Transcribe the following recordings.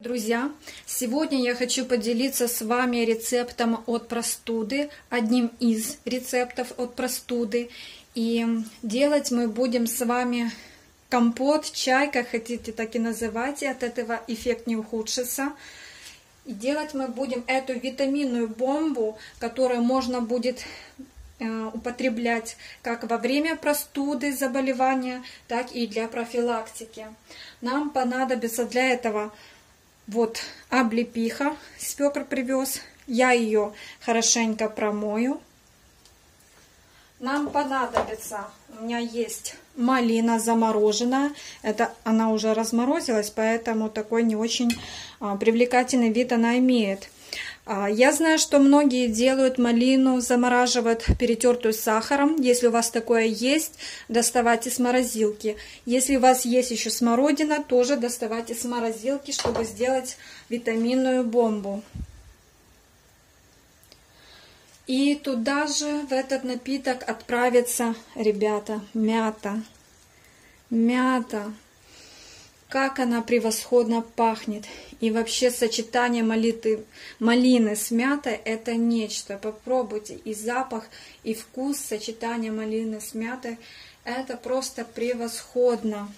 Друзья, сегодня я хочу поделиться с вами рецептом от простуды, одним из рецептов от простуды. И делать мы будем с вами компот, чай, как хотите, так и называйте, от этого эффект не ухудшится. И делать мы будем эту витаминную бомбу, которую можно будет э, употреблять как во время простуды, заболевания, так и для профилактики. Нам понадобится для этого вот облепиха свекр привез. Я ее хорошенько промою. Нам понадобится, у меня есть малина замороженная. Это она уже разморозилась, поэтому такой не очень а, привлекательный вид она имеет. А, я знаю, что многие делают малину, замораживают перетертую сахаром. Если у вас такое есть, доставайте с морозилки. Если у вас есть еще смородина, тоже доставайте с морозилки, чтобы сделать витаминную бомбу. И туда же в этот напиток отправится, ребята, мята. Мята как она превосходно пахнет. И вообще сочетание молиты, малины с мятой – это нечто. Попробуйте. И запах, и вкус сочетания малины с мятой – это просто превосходно.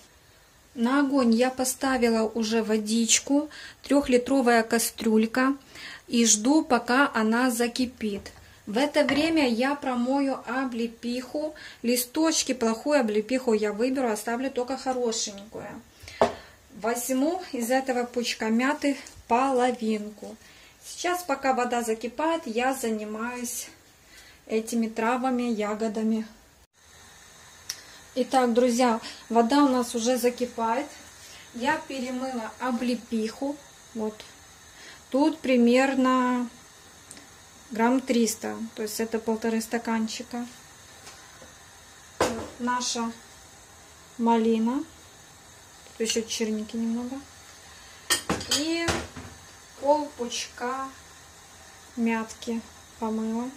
На огонь я поставила уже водичку, трехлитровая кастрюлька, и жду, пока она закипит. В это время я промою облепиху. Листочки, плохую облепиху я выберу, оставлю только хорошенькую. Возьму из этого пучка мяты половинку. Сейчас, пока вода закипает, я занимаюсь этими травами, ягодами. Итак, друзья, вода у нас уже закипает. Я перемыла облепиху. Вот. Тут примерно грамм 300. То есть это полторы стаканчика. Вот наша малина еще черники немного. И пол пучка мятки помыла.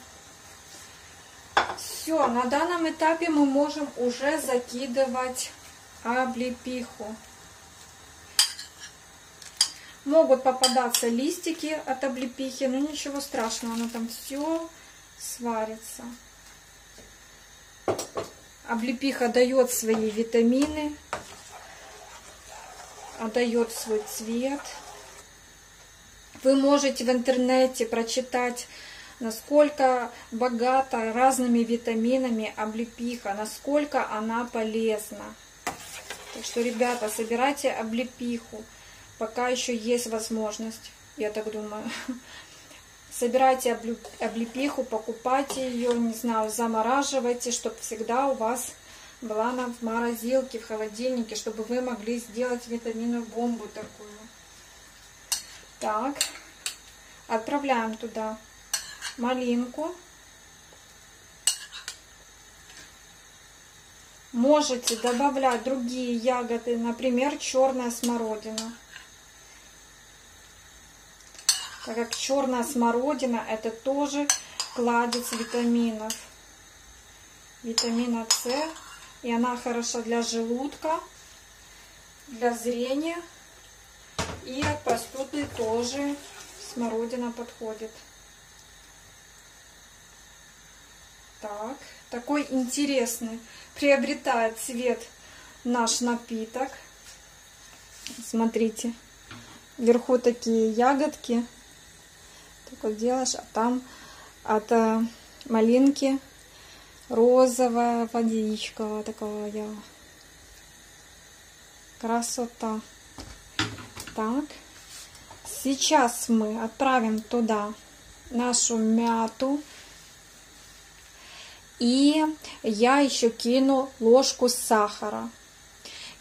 Все, на данном этапе мы можем уже закидывать облепиху. Могут попадаться листики от облепихи, но ничего страшного, она там все сварится. Облепиха дает свои витамины, отдает свой цвет. Вы можете в интернете прочитать, насколько богата разными витаминами облепиха, насколько она полезна. Так что, ребята, собирайте облепиху, пока еще есть возможность, я так думаю. Собирайте облепиху, покупайте ее, не знаю, замораживайте, чтобы всегда у вас была она в морозилке, в холодильнике, чтобы вы могли сделать витаминную бомбу такую. Так, отправляем туда малинку. Можете добавлять другие ягоды, например, черная смородина. Так как черная смородина это тоже кладец витаминов. Витамина С и она хороша для желудка, для зрения. И от простуды тоже смородина подходит. Так, такой интересный приобретает цвет наш напиток. Смотрите, вверху такие ягодки. Так вот делаешь, а там от э, малинки розовая водичка такая. Красота. Так. Сейчас мы отправим туда нашу мяту. И я еще кину ложку сахара.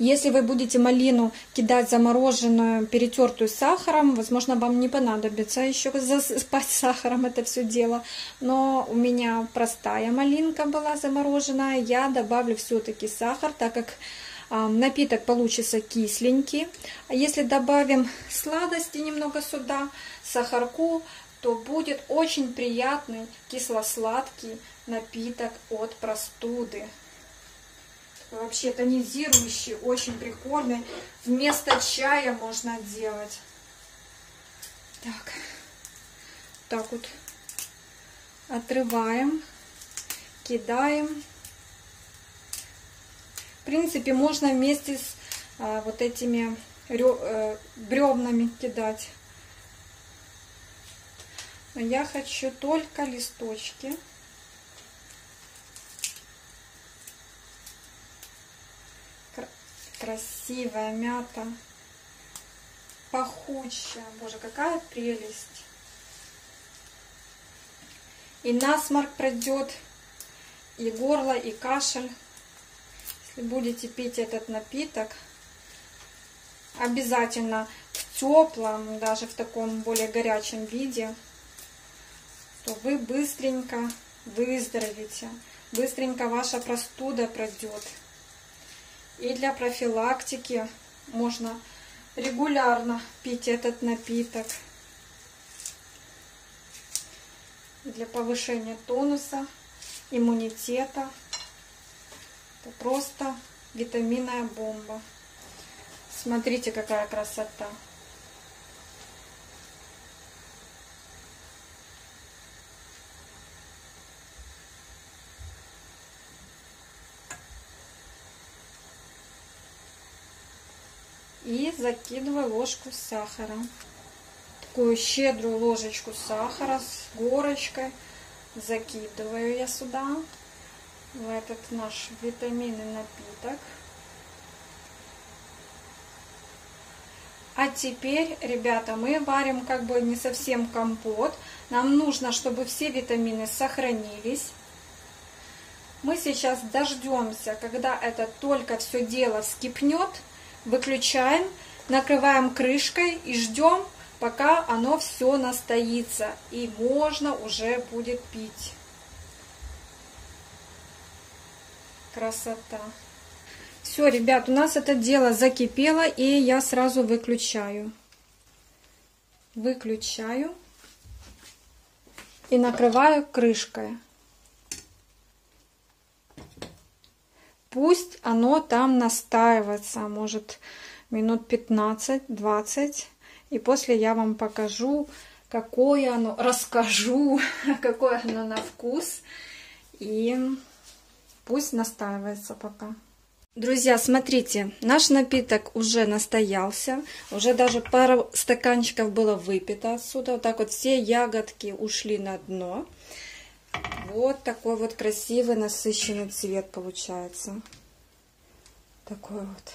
Если вы будете малину кидать замороженную, перетертую сахаром, возможно, вам не понадобится еще заспать сахаром это все дело. Но у меня простая малинка была замороженная, я добавлю все-таки сахар, так как напиток получится кисленький. А если добавим сладости немного сюда, сахарку, то будет очень приятный кисло-сладкий напиток от простуды вообще тонизирующий, очень прикольный. Вместо чая можно делать. Так, так вот отрываем, кидаем. В принципе, можно вместе с а, вот этими э, бревнами кидать. Но я хочу только листочки. Красивая мята. Пахучая. Боже, какая прелесть. И насморк пройдет, и горло, и кашель. Если будете пить этот напиток, обязательно в теплом, даже в таком более горячем виде, то вы быстренько выздоровите, быстренько ваша простуда пройдет. И для профилактики можно регулярно пить этот напиток. Для повышения тонуса, иммунитета. Это просто витаминная бомба. Смотрите, какая красота. И закидываю ложку сахара. Такую щедрую ложечку сахара с горочкой закидываю я сюда в этот наш витаминный напиток. А теперь, ребята, мы варим как бы не совсем компот. Нам нужно, чтобы все витамины сохранились. Мы сейчас дождемся, когда это только все дело вскипнет. Выключаем, накрываем крышкой и ждем, пока оно все настоится. И можно уже будет пить. Красота. Все, ребят, у нас это дело закипело, и я сразу выключаю. Выключаю и накрываю крышкой. Пусть оно там настаивается, может минут 15-20. И после я вам покажу, какое оно, расскажу, какое оно на вкус. И Пусть настаивается пока. Друзья, смотрите, наш напиток уже настоялся, уже даже пару стаканчиков было выпито отсюда. Вот так вот все ягодки ушли на дно. Вот такой вот красивый насыщенный цвет получается. Такой вот.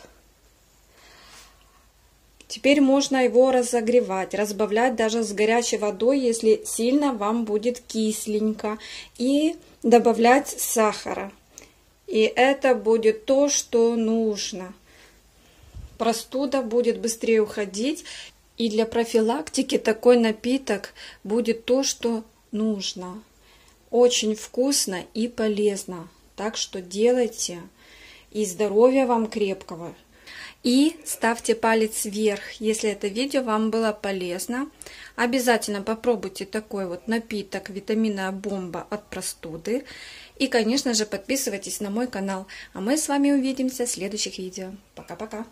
Теперь можно его разогревать, разбавлять даже с горячей водой, если сильно вам будет кисленько. И добавлять сахара. И это будет то, что нужно. Простуда будет быстрее уходить. И для профилактики такой напиток будет то, что нужно. Очень вкусно и полезно. Так что делайте. И здоровья вам крепкого. И ставьте палец вверх, если это видео вам было полезно. Обязательно попробуйте такой вот напиток витаминная бомба от простуды. И, конечно же, подписывайтесь на мой канал. А мы с вами увидимся в следующих видео. Пока-пока.